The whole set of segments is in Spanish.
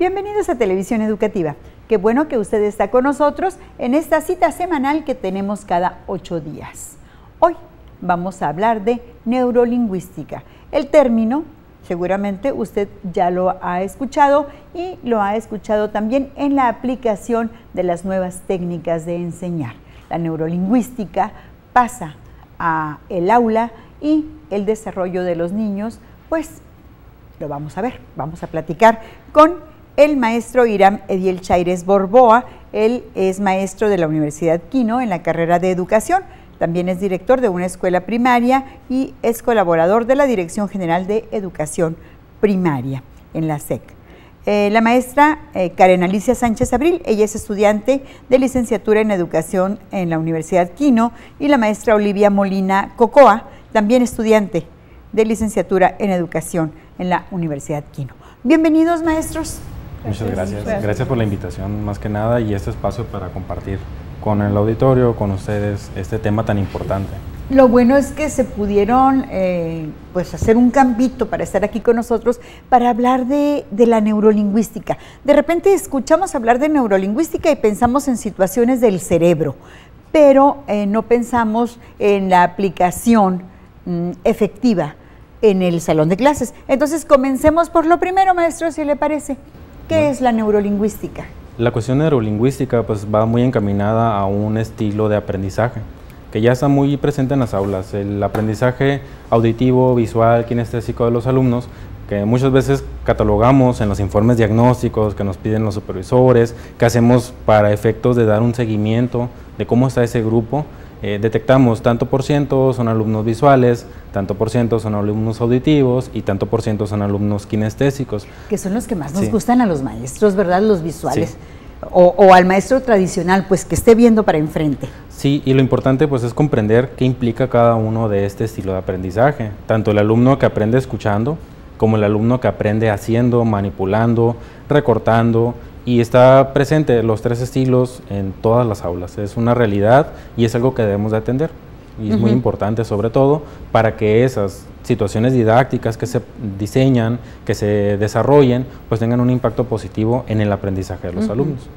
Bienvenidos a Televisión Educativa. Qué bueno que usted está con nosotros en esta cita semanal que tenemos cada ocho días. Hoy vamos a hablar de neurolingüística. El término, seguramente usted ya lo ha escuchado y lo ha escuchado también en la aplicación de las nuevas técnicas de enseñar. La neurolingüística pasa a el aula y el desarrollo de los niños, pues lo vamos a ver, vamos a platicar con el maestro Iram Ediel Chaires Borboa. Él es maestro de la Universidad Quino en la carrera de educación. También es director de una escuela primaria y es colaborador de la Dirección General de Educación Primaria en la SEC. Eh, la maestra eh, Karen Alicia Sánchez Abril, ella es estudiante de licenciatura en educación en la Universidad Quino y la maestra Olivia Molina Cocoa, también estudiante de licenciatura en educación en la Universidad Quino. Bienvenidos maestros. Muchas gracias. gracias. por la invitación más que nada y este espacio para compartir con el auditorio, con ustedes, este tema tan importante. Lo bueno es que se pudieron eh, pues hacer un campito para estar aquí con nosotros para hablar de, la neurolingüística. De repente escuchamos hablar de neurolingüística y pensamos en situaciones del cerebro, pero eh, no pensamos en la aplicación mm, efectiva en el salón de clases. Entonces comencemos por lo primero, maestro, si le parece. ¿Qué es la neurolingüística? La cuestión neurolingüística pues va muy encaminada a un estilo de aprendizaje que ya está muy presente en las aulas, el aprendizaje auditivo, visual, kinestésico de los alumnos, que muchas veces catalogamos en los informes diagnósticos que nos piden los supervisores, que hacemos para efectos de dar un seguimiento de cómo está ese grupo eh, detectamos tanto por ciento son alumnos visuales, tanto por ciento son alumnos auditivos y tanto por ciento son alumnos kinestésicos. Que son los que más nos gustan a los maestros, ¿verdad? Los visuales. O, al maestro tradicional, pues que esté viendo para enfrente. Sí, y lo importante pues es comprender qué implica cada uno de este estilo de aprendizaje. Tanto el alumno que aprende escuchando, como el alumno que aprende haciendo, manipulando, recortando, y está presente los tres estilos en todas las aulas. Es una realidad y es algo que debemos de atender. Y es muy importante sobre todo para que esas situaciones didácticas que se diseñan, que se desarrollen, pues tengan un impacto positivo en el aprendizaje de los alumnos.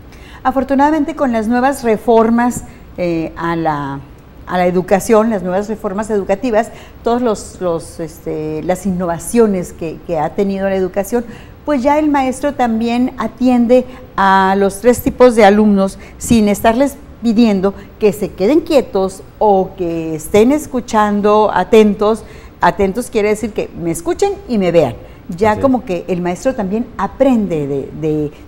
Afortunadamente con las nuevas reformas eh, a la a la educación, las nuevas reformas educativas, todas los, este, las innovaciones que, que, ha tenido la educación, pues ya el maestro también atiende a los tres tipos de alumnos sin estarles pidiendo que se queden quietos o que estén escuchando atentos. Atentos quiere decir que me escuchen y me vean. Ya como que el maestro también aprende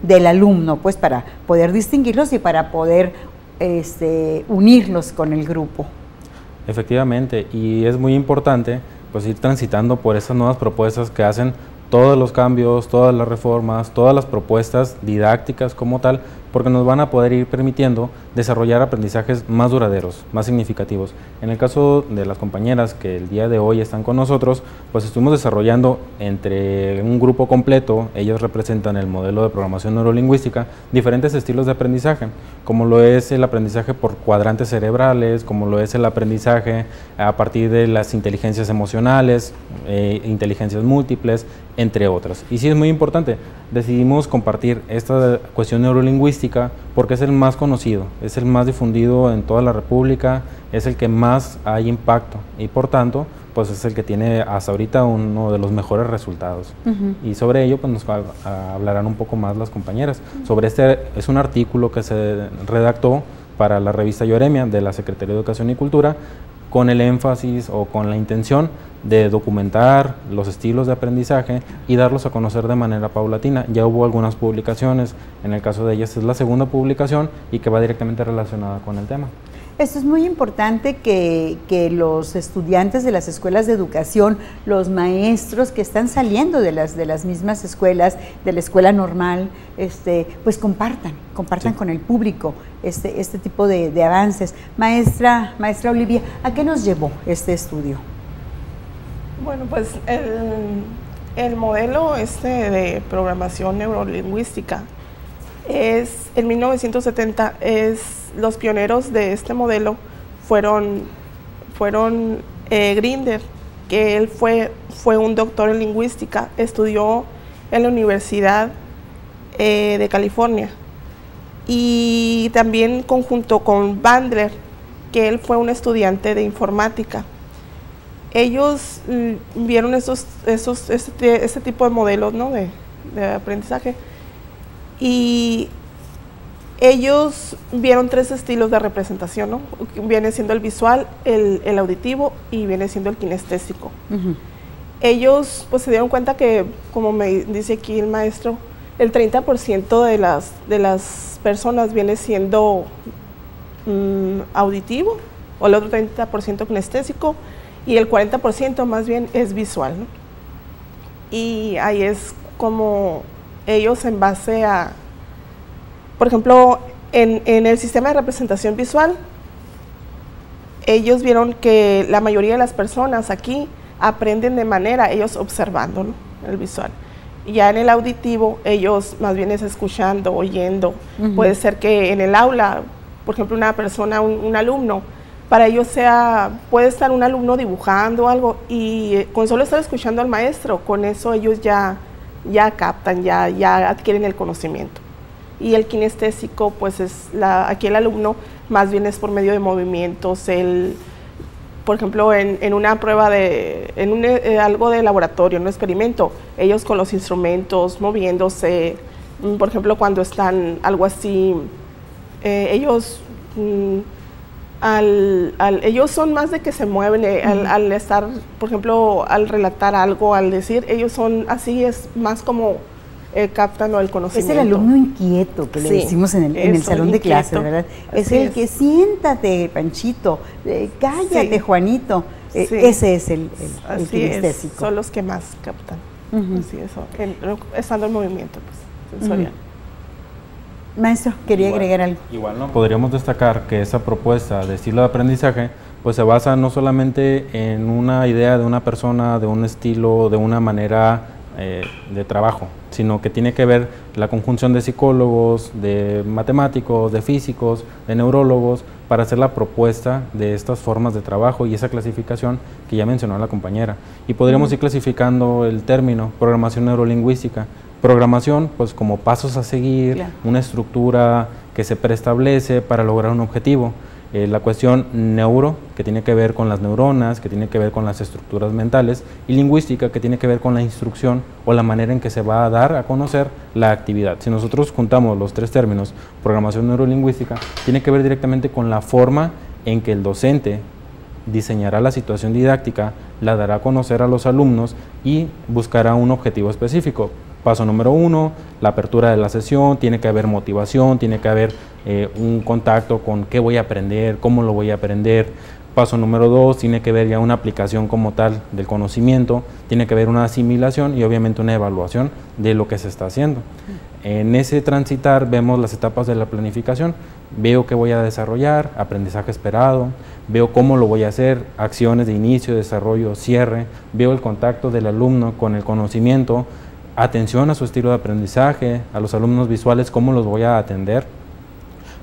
del alumno, pues para poder distinguirlos y para poder este, unirlos con el grupo. Efectivamente, y es muy importante pues ir transitando por esas nuevas propuestas que hacen todos los cambios, todas las reformas, todas las propuestas didácticas como tal, porque nos van a poder ir permitiendo desarrollar aprendizajes más duraderos, más significativos. En el caso de las compañeras que el día de hoy están con nosotros, pues estuvimos desarrollando entre un grupo completo, ellos representan el modelo de programación neurolingüística, diferentes estilos de aprendizaje, como lo es el aprendizaje por cuadrantes cerebrales, como lo es el aprendizaje a partir de las inteligencias emocionales, eh, inteligencias múltiples, entre otras. Y sí es muy importante, decidimos compartir esta cuestión neurolingüística porque es el más conocido, es el más difundido en toda la República, es el que más hay impacto y por tanto pues es el que tiene hasta ahorita uno de los mejores resultados. Y sobre ello pues nos hablarán un poco más las compañeras. Sobre este es un artículo que se redactó para la revista Lloremia de la Secretaría de Educación y Cultura con el énfasis o con la intención de documentar los estilos de aprendizaje y darlos a conocer de manera paulatina. Ya hubo algunas publicaciones, en el caso de ellas es la segunda publicación y que va directamente relacionada con el tema. Esto es muy importante que, los estudiantes de las escuelas de educación, los maestros que están saliendo de las, de las mismas escuelas, de la escuela normal, este, pues compartan, compartan con el público este, este tipo de, de avances. Maestra, maestra Olivia, ¿a qué nos llevó este estudio? Bueno, pues el, modelo este de programación neurolingüística es, en 1970, es, los pioneros de este modelo fueron, fueron eh, Grinder, que él fue, fue un doctor en lingüística, estudió en la universidad eh, de California. Y también conjunto con Bandler, que él fue un estudiante de informática. Ellos mm, vieron esos, esos, este, tipo de modelos ¿no? de aprendizaje y ellos vieron tres estilos de representación, ¿no? Viene siendo el visual, el, auditivo y viene siendo el kinestésico. Ellos pues se dieron cuenta que, como me dice aquí el maestro, el 30% de las, de las personas viene siendo mm, auditivo o el otro 30% kinestésico y el 40% más bien es visual. Y ahí es como ellos en base a por ejemplo, en, el sistema de representación visual, ellos vieron que la mayoría de las personas aquí aprenden de manera, ellos observando el visual. Ya en el auditivo, ellos más bien es escuchando, oyendo. Puede ser que en el aula, por ejemplo, una persona, un, alumno, para ellos sea, puede estar un alumno dibujando algo y eh, con solo estar escuchando al maestro, con eso ellos ya, ya captan, ya, ya adquieren el conocimiento. Y el kinestésico, pues es la, aquí el alumno más bien es por medio de movimientos, el, por ejemplo, en, una prueba de, en un, eh, algo de laboratorio, en un experimento, ellos con los instrumentos moviéndose, mm, por ejemplo, cuando están algo así, eh, ellos... Mm, al, ellos son más de que se mueven eh, al, al, estar, por ejemplo, al relatar algo, al decir, ellos son así, es más como eh, captan el conocimiento. Es el alumno inquieto que le decimos en el, salón de clase, ¿verdad? es el que siéntate, Panchito, eh, cállate, Juanito. Eh, ese es el, el, son los que más captan. Así eso, estando en movimiento, pues, sensorial. Maestro, quería agregar algo. Igual no, podríamos destacar que esa propuesta de estilo de aprendizaje pues se basa no solamente en una idea de una persona, de un estilo, de una manera eh, de trabajo, sino que tiene que ver la conjunción de psicólogos, de matemáticos, de físicos, de neurólogos, para hacer la propuesta de estas formas de trabajo y esa clasificación que ya mencionó la compañera. Y podríamos ir clasificando el término programación neurolingüística. Programación, pues como pasos a seguir, una estructura que se preestablece para lograr un objetivo. Eh, la cuestión neuro, que tiene que ver con las neuronas, que tiene que ver con las estructuras mentales, y lingüística, que tiene que ver con la instrucción o la manera en que se va a dar a conocer la actividad. Si nosotros juntamos los tres términos, programación neurolingüística, tiene que ver directamente con la forma en que el docente diseñará la situación didáctica, la dará a conocer a los alumnos y buscará un objetivo específico. Paso número uno, la apertura de la sesión, tiene que haber motivación, tiene que haber eh, un contacto con qué voy a aprender, cómo lo voy a aprender. Paso número dos, tiene que ver ya una aplicación como tal del conocimiento, tiene que haber una asimilación y obviamente una evaluación de lo que se está haciendo. En ese transitar vemos las etapas de la planificación, veo qué voy a desarrollar, aprendizaje esperado, veo cómo lo voy a hacer, acciones de inicio, desarrollo, cierre, veo el contacto del alumno con el conocimiento, atención a su estilo de aprendizaje, a los alumnos visuales, cómo los voy a atender,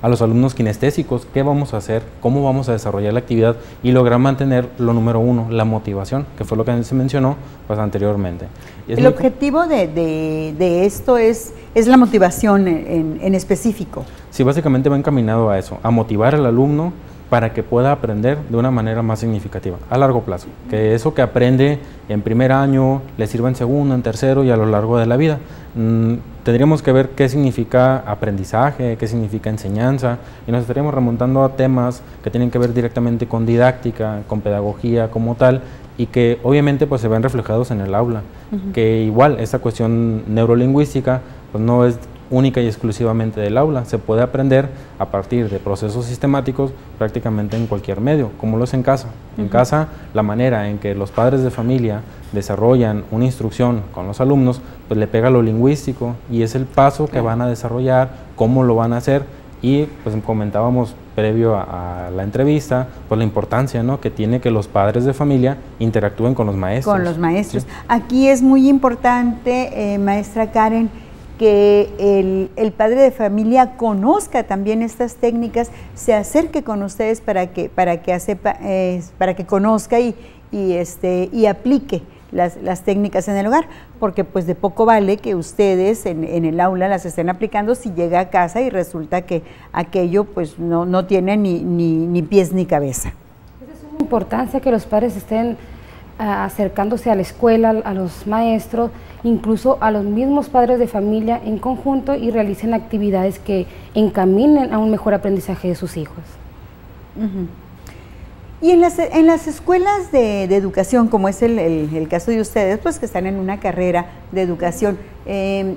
a los alumnos kinestésicos, qué vamos a hacer, cómo vamos a desarrollar la actividad y lograr mantener lo número uno, la motivación, que fue lo que se mencionó pues, anteriormente. el objetivo de, esto es, es la motivación en, en específico. Sí, básicamente va encaminado a eso, a motivar al alumno, para que pueda aprender de una manera más significativa a largo plazo. Que eso que aprende en primer año le sirva en segundo, en tercero y a lo largo de la vida. Mm, tendríamos que ver qué significa aprendizaje, qué significa enseñanza y nos estaríamos remontando a temas que tienen que ver directamente con didáctica, con pedagogía como tal y que obviamente pues se ven reflejados en el aula. Que igual esta cuestión neurolingüística pues no es única y exclusivamente del aula. Se puede aprender a partir de procesos sistemáticos prácticamente en cualquier medio, como lo es en casa. En casa, la manera en que los padres de familia desarrollan una instrucción con los alumnos, pues le pega lo lingüístico y es el paso que van a desarrollar, cómo lo van a hacer y pues comentábamos previo a, la entrevista, pues la importancia ¿no? que tiene que los padres de familia interactúen con los maestros. Con los maestros. Aquí es muy importante, eh, maestra Karen, que el, padre de familia conozca también estas técnicas, se acerque con ustedes para que, para que, para que conozca y, y, este, y aplique las, técnicas en el hogar, porque pues de poco vale que ustedes en, el aula las estén aplicando si llega a casa y resulta que aquello pues no, no tiene ni, ni, pies ni cabeza. Es una importancia que los padres estén ah, acercándose a la escuela, a los maestros, incluso a los mismos padres de familia en conjunto y realicen actividades que encaminen a un mejor aprendizaje de sus hijos. Y en las, en las escuelas de, educación, como es el, caso de ustedes, pues que están en una carrera de educación, em,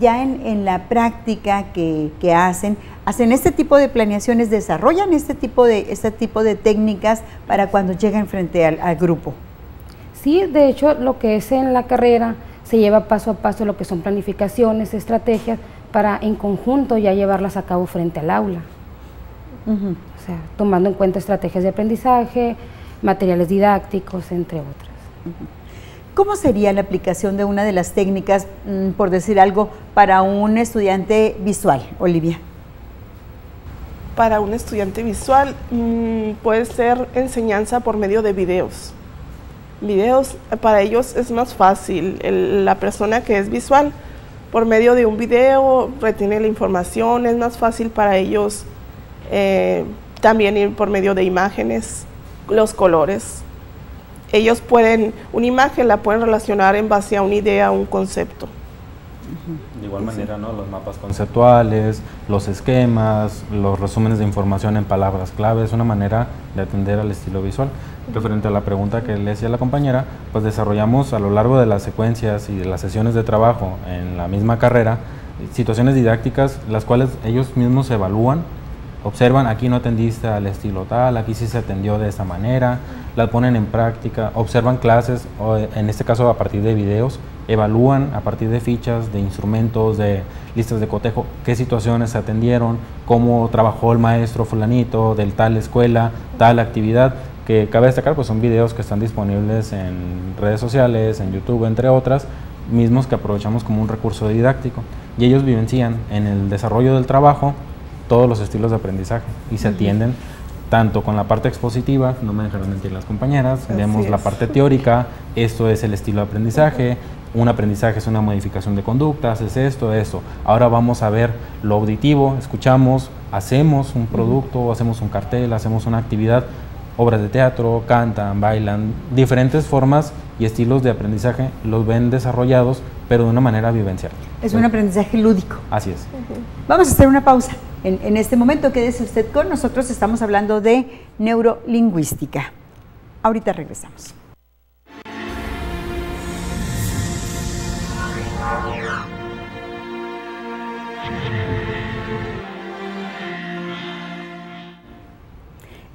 ya en, la práctica que, hacen, hacen este tipo de planeaciones, desarrollan este tipo de, este tipo de técnicas para cuando llegan frente al, al grupo. Sí, de hecho, lo que es en la carrera se lleva paso a paso lo que son planificaciones, estrategias, para en conjunto ya llevarlas a cabo frente al aula sea, tomando en cuenta estrategias de aprendizaje, materiales didácticos, entre otras. ¿Cómo sería la aplicación de una de las técnicas, mm, por decir algo, para un estudiante visual, Olivia? Para un estudiante visual mm, puede ser enseñanza por medio de videos. Videos para ellos es más fácil. la persona que es visual, por medio de un video, retiene la información, es más fácil para ellos eh, también ir por medio de imágenes, los colores. Ellos pueden, una imagen la pueden relacionar en base a una idea, un concepto. De igual manera, ¿no? Los mapas conceptuales, los esquemas, los resúmenes de información en palabras clave, es una manera de atender al estilo visual. Referente a la pregunta que le hacía la compañera, pues desarrollamos a lo largo de las secuencias y de las sesiones de trabajo en la misma carrera situaciones didácticas las cuales ellos mismos evalúan observan, aquí no atendiste al estilo tal, aquí sí se atendió de esta manera, las ponen en práctica, observan clases, o en este caso a partir de videos, evalúan a partir de fichas, de instrumentos, de listas de cotejo, qué situaciones se atendieron, cómo trabajó el maestro fulanito del tal escuela, tal actividad, que cabe destacar, pues son videos que están disponibles en redes sociales, en YouTube, entre otras, mismos que aprovechamos como un recurso didáctico. Y ellos vivencian en el desarrollo del trabajo todos los estilos de aprendizaje y se atienden tanto con la parte expositiva, no me dejarán mentir las compañeras, vemos la parte teórica, esto es el estilo de aprendizaje, un aprendizaje es una modificación de conductas, es esto, eso. Ahora vamos a ver lo auditivo, escuchamos, hacemos un producto, hacemos un cartel, hacemos una actividad, obras de teatro, cantan, bailan, diferentes formas y estilos de aprendizaje los ven desarrollados, pero de una manera vivencial. Es un aprendizaje lúdico. Así es. Vamos a hacer una pausa. En, este momento, quédese usted con nosotros, estamos hablando de neurolingüística. Ahorita regresamos.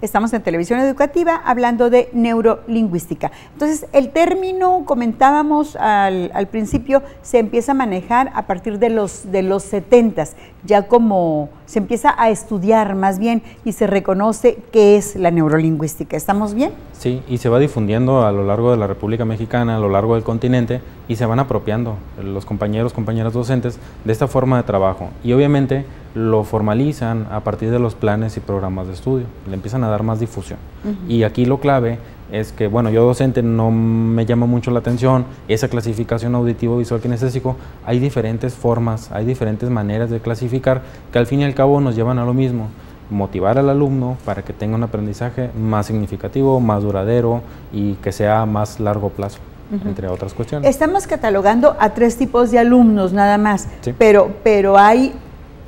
Estamos en televisión educativa hablando de neurolingüística. Entonces, el término, comentábamos al, principio, se empieza a manejar a partir de los, de los 70, ya como se empieza a estudiar más bien y se reconoce qué es la neurolingüística. ¿Estamos bien? Sí, y se va difundiendo a lo largo de la República Mexicana, a lo largo del continente, y se van apropiando los compañeros, compañeras docentes de esta forma de trabajo. Y obviamente lo formalizan a partir de los planes y programas de estudio, le empiezan a dar más difusión. Y aquí lo clave es que, bueno, yo docente no me llama mucho la atención esa clasificación auditivo visual kinestésico, hay diferentes formas, hay diferentes maneras de clasificar que al fin y al cabo nos llevan a lo mismo, motivar al alumno para que tenga un aprendizaje más significativo, más duradero y que sea más largo plazo. entre otras cuestiones. Estamos catalogando a tres tipos de alumnos nada más, pero, pero hay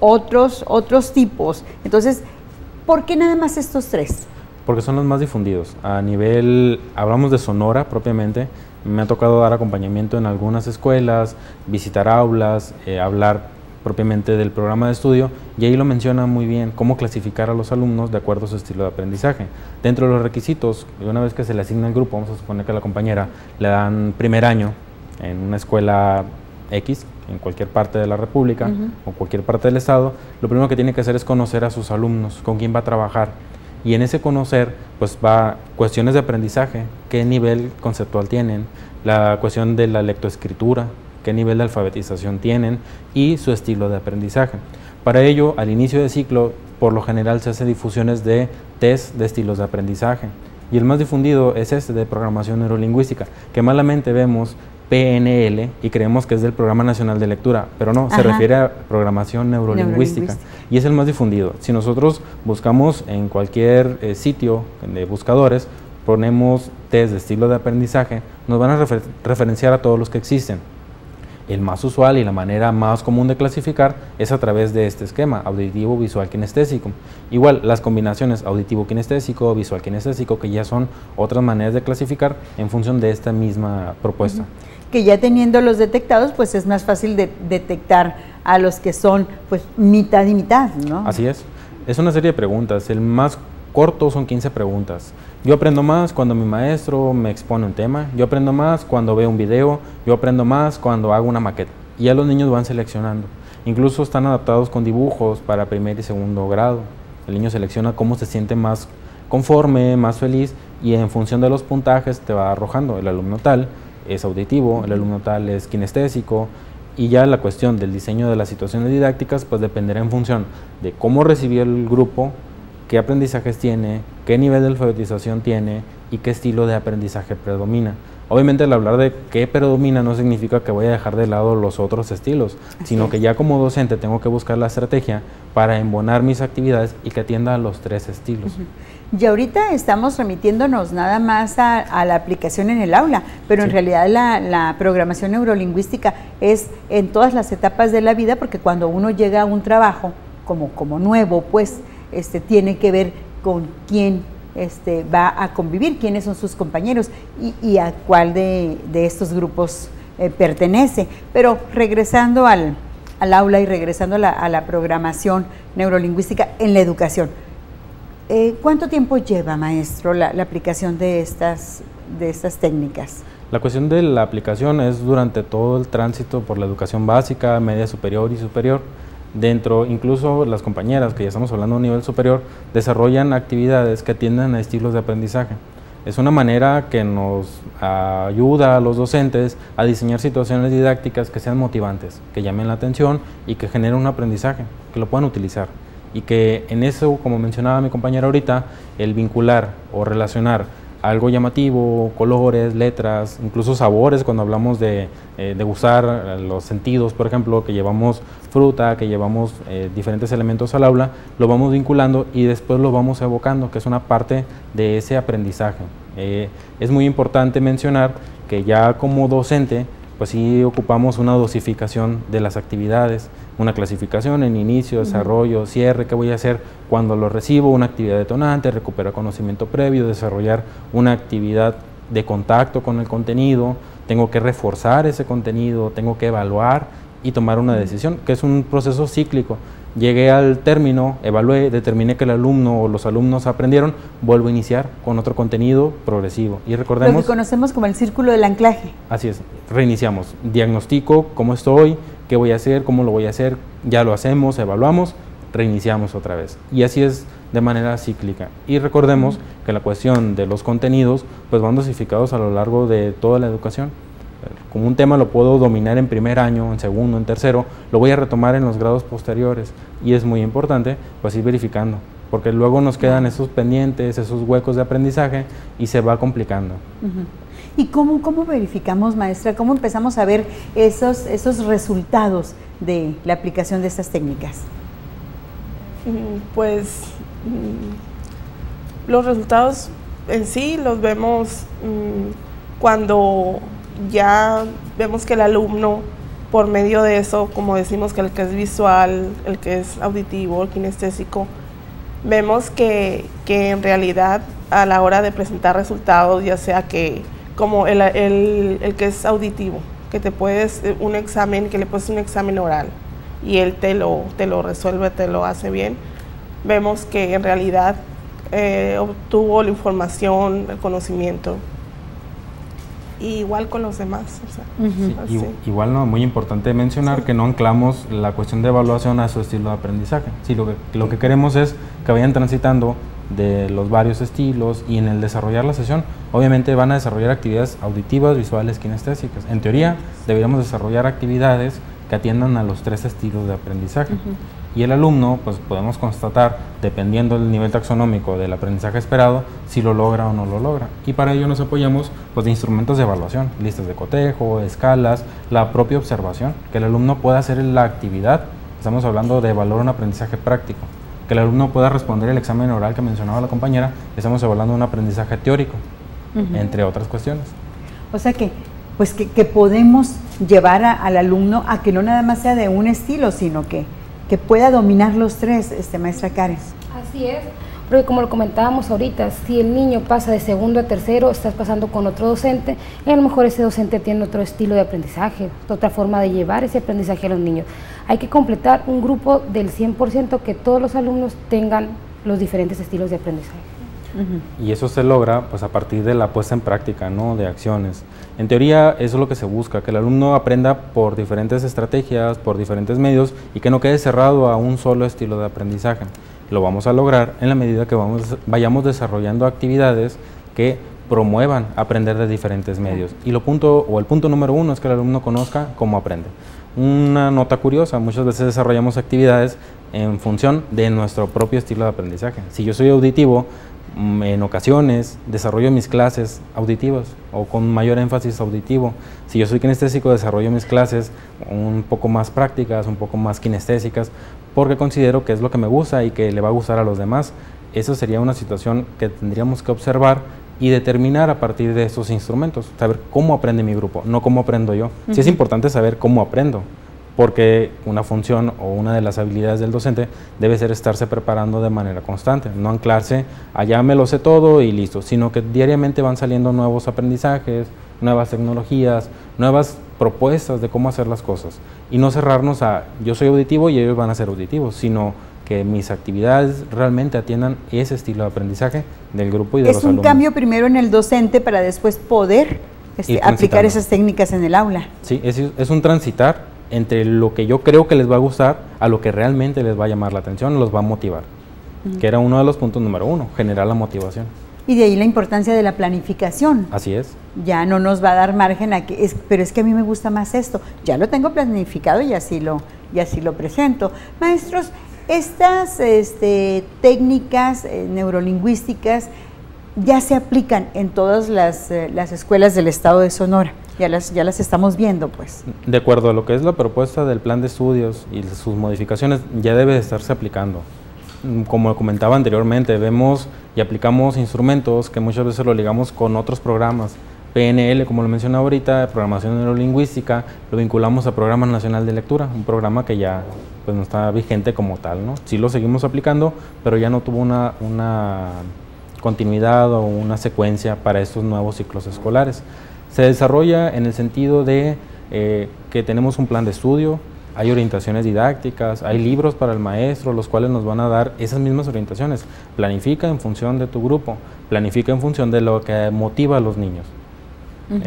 otros, otros tipos. Entonces, ¿por qué nada más estos tres? Porque son los más difundidos. A nivel, hablamos de Sonora propiamente, me ha tocado dar acompañamiento en algunas escuelas, visitar aulas, eh, hablar propiamente del programa de estudio y ahí lo menciona muy bien cómo clasificar a los alumnos de acuerdo a su estilo de aprendizaje. Dentro de los requisitos, una vez que se le asigna el grupo, vamos a suponer que a la compañera le dan primer año en una escuela X, en cualquier parte de la República o cualquier parte del Estado, lo primero que tiene que hacer es conocer a sus alumnos, con quién va a trabajar. Y en ese conocer, pues va cuestiones de aprendizaje, qué nivel conceptual tienen, la cuestión de la lectoescritura, qué nivel de alfabetización tienen y su estilo de aprendizaje. Para ello, al inicio del ciclo, por lo general se hacen difusiones de test de estilos de aprendizaje Y el más difundido es este de programación neurolingüística, que malamente vemos PNL y creemos que es del Programa Nacional de Lectura, pero no, se refiere a programación neurolingüística, y es el más difundido. Si nosotros buscamos en cualquier eh, sitio de buscadores, ponemos test de estilo de aprendizaje, nos van a referenciar a todos los que existen. El más usual y la manera más común de clasificar es a través de este esquema, auditivo, visual, kinestésico. Igual, las combinaciones auditivo, kinestésico, visual, kinestésico, que ya son otras maneras de clasificar en función de esta misma propuesta. Que ya teniendo los detectados, pues es más fácil de detectar a los que son pues mitad y mitad, ¿no? Así es. Es una serie de preguntas. El más corto son 15 preguntas. Yo aprendo más cuando mi maestro me expone un tema, yo aprendo más cuando veo un video, yo aprendo más cuando hago una maqueta. Y ya los niños van seleccionando. Incluso están adaptados con dibujos para primer y segundo grado. El niño selecciona cómo se siente más conforme, más feliz y en función de los puntajes te va arrojando. El alumno tal es auditivo, el alumno tal es kinestésico y ya la cuestión del diseño de las situaciones didácticas pues dependerá en función de cómo recibió el grupo qué aprendizajes tiene, qué nivel de alfabetización tiene y qué estilo de aprendizaje predomina. Obviamente el hablar de qué predomina no significa que voy a dejar de lado los otros estilos, sino que ya como docente tengo que buscar la estrategia para embonar mis actividades y que atienda a los tres estilos. Y ahorita estamos remitiéndonos nada más a, la aplicación en el aula, pero en realidad la, la, programación neurolingüística es en todas las etapas de la vida, porque cuando uno llega a un trabajo como, como nuevo, pues este, tiene que ver con quién este, va a convivir, quiénes son sus compañeros y, a cuál de, estos grupos eh, pertenece. Pero regresando al, aula y regresando a la, programación neurolingüística en la educación, eh, ¿cuánto tiempo lleva, maestro, la, aplicación de estas, de estas técnicas? La cuestión de la aplicación es durante todo el tránsito por la educación básica, media superior y superior Dentro, incluso las compañeras, que ya estamos hablando a nivel superior, desarrollan actividades que atienden a estilos de aprendizaje. Es una manera que nos ayuda a los docentes a diseñar situaciones didácticas que sean motivantes, que llamen la atención y que generen un aprendizaje, que lo puedan utilizar. Y que en eso, como mencionaba mi compañera ahorita, el vincular o relacionar algo llamativo, colores, letras, incluso sabores, cuando hablamos de, eh, de usar eh, los sentidos, por ejemplo, que llevamos fruta, que llevamos eh, diferentes elementos al aula, lo vamos vinculando y después lo vamos evocando, que es una parte de ese aprendizaje. es muy importante mencionar que ya como docente, pues sí ocupamos una dosificación de las actividades, una clasificación en inicio, desarrollo, cierre, qué voy a hacer cuando lo recibo, una actividad detonante, recuperar conocimiento previo, desarrollar una actividad de contacto con el contenido, tengo que reforzar ese contenido, tengo que evaluar y tomar una decisión, que es un proceso cíclico. Llegué al término, evalué, determiné que el alumno o los alumnos aprendieron, vuelvo a iniciar con otro contenido progresivo. Y recordemos... Lo que conocemos como el círculo del anclaje. Así es, reiniciamos. Diagnostico cómo estoy, qué voy a hacer, cómo lo voy a hacer, ya lo hacemos, evaluamos, reiniciamos otra vez. Y así es de manera cíclica. Y recordemos que la cuestión de los contenidos pues van dosificados a lo largo de toda la educación como un tema lo puedo dominar en primer año, en segundo, en tercero, lo voy a retomar en los grados posteriores y es muy importante pues ir verificando, porque luego nos quedan esos pendientes, esos huecos de aprendizaje y se va complicando. ¿Y cómo, cómo verificamos, maestra? ¿Cómo empezamos a ver esos, esos resultados de la aplicación de estas técnicas? Mm, pues mm, los resultados en sí los vemos mm, cuando ya vemos que el alumno, por medio de eso, como decimos que el que es visual, el que es auditivo, el kinestésico, vemos que, en realidad a la hora de presentar resultados, ya sea que como el, que es auditivo, que te puedes, un examen, que le puedes un examen oral y él te lo, te lo resuelve, te lo hace bien, vemos que en realidad eh, obtuvo la información, el conocimiento igual con los demás. igual no, muy importante mencionar que no anclamos la cuestión de evaluación a su estilo de aprendizaje. Sí, lo que, lo que queremos es que vayan transitando de los varios estilos y en el desarrollar la sesión, obviamente van a desarrollar actividades auditivas, visuales, kinestésicas. En teoría, deberíamos desarrollar actividades que atiendan a los tres estilos de aprendizaje. y el alumno, pues podemos constatar, dependiendo del nivel taxonómico del aprendizaje esperado, si lo logra o no lo logra. Y para ello nos apoyamos pues, de instrumentos de evaluación, listas de cotejo, escalas, la propia observación, que el alumno pueda hacer la actividad, estamos hablando de evaluar un aprendizaje práctico, que el alumno pueda responder el examen oral que mencionaba la compañera, estamos evaluando un aprendizaje teórico, entre otras cuestiones. O sea que pues que, podemos llevar al alumno a que no nada más sea de un estilo, sino que que pueda dominar los tres, este, maestra Karen. Así es, porque como lo comentábamos ahorita, si el niño pasa de segundo a tercero, estás pasando con otro docente y a lo mejor ese docente tiene otro estilo de aprendizaje, otra forma de llevar ese aprendizaje a los niños. Hay que completar un grupo del 100% que todos los alumnos tengan los diferentes estilos de aprendizaje. Y eso se logra pues, a partir de la puesta en práctica, ¿no? de acciones. En teoría eso es lo que se busca, que el alumno aprenda por diferentes estrategias, por diferentes medios y que no quede cerrado a un solo estilo de aprendizaje. Lo vamos a lograr en la medida que vamos, vayamos desarrollando actividades que promuevan aprender de diferentes medios. Y lo punto, o el punto número uno es que el alumno conozca cómo aprende. Una nota curiosa, muchas veces desarrollamos actividades en función de nuestro propio estilo de aprendizaje. Si yo soy auditivo, en ocasiones desarrollo mis clases auditivas o con mayor énfasis auditivo. Si yo soy kinestésico, desarrollo mis clases un poco más prácticas, un poco más kinestésicas, porque considero que es lo que me gusta y que le va a gustar a los demás. Esa sería una situación que tendríamos que observar y determinar a partir de esos instrumentos, saber cómo aprende mi grupo, no cómo aprendo yo. Si es importante saber cómo aprendo, porque una función o una de las habilidades del docente debe ser estarse preparando de manera constante, no anclarse allá me lo sé todo y listo, sino que diariamente van saliendo nuevos aprendizajes, nuevas tecnologías, nuevas propuestas de cómo hacer las cosas y no cerrarnos a yo soy auditivo y ellos van a ser auditivos, sino que mis actividades realmente atiendan ese estilo de aprendizaje del grupo y de los alumnos. Es un cambio primero en el docente para después poder este, aplicar esas técnicas en el aula. Sí, es, es un transitar entre lo que yo creo que les va a gustar a lo que realmente les va a llamar la atención, los va a motivar. Que era uno de los puntos número uno, generar la motivación. Y de ahí la importancia de la planificación. Así es. Ya no nos va a dar margen a que, es, pero es que a mí me gusta más esto. Ya lo tengo planificado y así lo, y así lo presento. Maestros, estas este, técnicas eh, neurolingüísticas ya se aplican en todas las, eh, las escuelas del estado de Sonora. Ya las, ya las estamos viendo, pues. De acuerdo a lo que es la propuesta del plan de estudios y sus modificaciones, ya debe de estarse aplicando. Mm, como comentaba anteriormente, vemos y aplicamos instrumentos que muchas veces lo ligamos con otros programas. PNL, como lo mencionaba ahorita, programación neurolingüística, lo vinculamos a Programa Nacional de Lectura, un programa que ya pues, no está vigente como tal. ¿no? Sí lo seguimos aplicando, pero ya no tuvo una, una continuidad o una secuencia para estos nuevos ciclos escolares. Se desarrolla en el sentido de eh, que tenemos un plan de estudio, hay orientaciones didácticas, hay libros para el maestro, los cuales nos van a dar esas mismas orientaciones. Planifica en función de tu grupo, planifica en función de lo que motiva a los niños.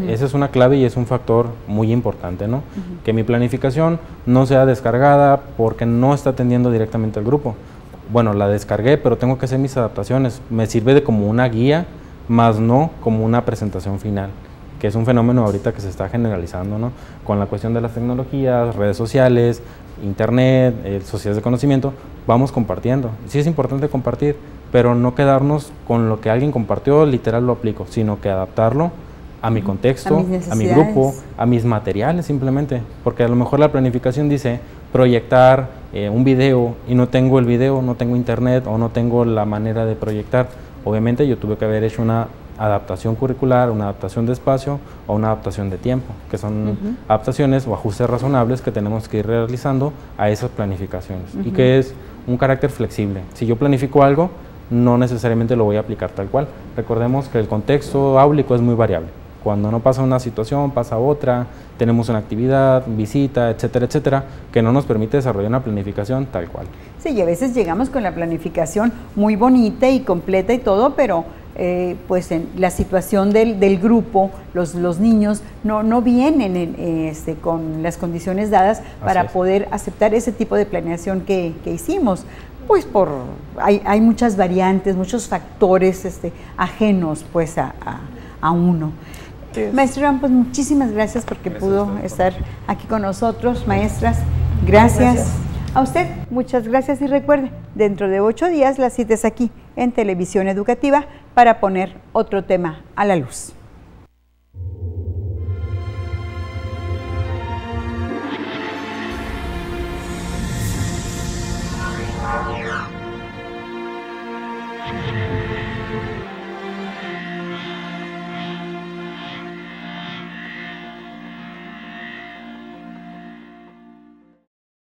Esa es una clave y es un factor muy importante, ¿no? Que mi planificación no sea descargada porque no está atendiendo directamente al grupo. Bueno, la descargué, pero tengo que hacer mis adaptaciones. Me sirve de como una guía, más no como una presentación final que es un fenómeno ahorita que se está generalizando, ¿no? Con la cuestión de las tecnologías, redes sociales, internet, eh, sociedades de conocimiento, vamos compartiendo. Sí es importante compartir, pero no quedarnos con lo que alguien compartió, literal lo aplico, sino que adaptarlo a mi contexto, a, mi grupo, a mis materiales simplemente, porque a lo mejor la planificación dice proyectar eh, un video y no tengo el video, no tengo internet o no tengo la manera de proyectar. Obviamente yo tuve que haber hecho una adaptación curricular, una adaptación de espacio o una adaptación de tiempo, que son adaptaciones o ajustes razonables que tenemos que ir realizando a esas planificaciones y que es un carácter flexible. Si yo planifico algo, no necesariamente lo voy a aplicar tal cual. Recordemos que el contexto áulico es muy variable. Cuando no pasa una situación, pasa otra, tenemos una actividad, visita, etcétera, etcétera, que no nos permite desarrollar una planificación tal cual. Sí, y a veces llegamos con la planificación muy bonita y completa y todo, pero eh, pues en la situación del, del grupo, los, los, niños no, no vienen este, con las condiciones dadas para poder aceptar ese tipo de planeación que, que hicimos. Pues por hay, hay, muchas variantes, muchos factores este, ajenos pues a, a, uno. Maestra, pues muchísimas gracias porque pudo estar aquí con nosotros, maestras. gracias. A usted, muchas gracias y recuerde, dentro de ocho días la cita es aquí, en Televisión Educativa, para poner otro tema a la luz.